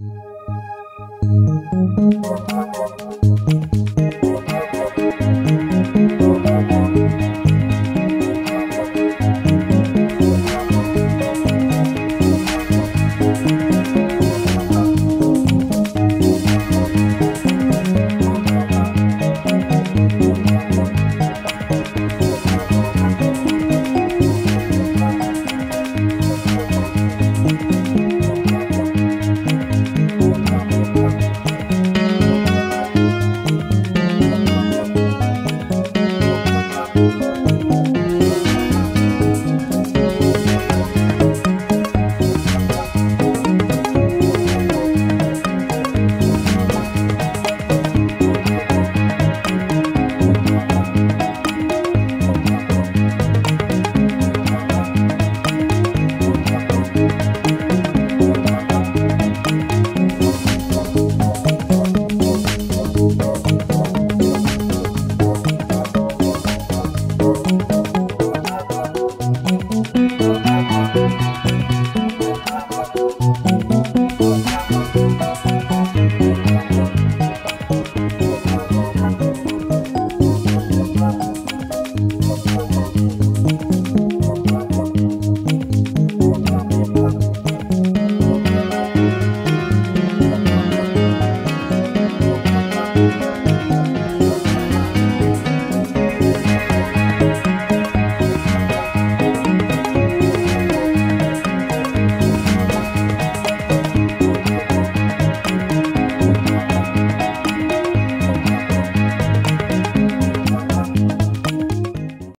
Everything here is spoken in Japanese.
うん。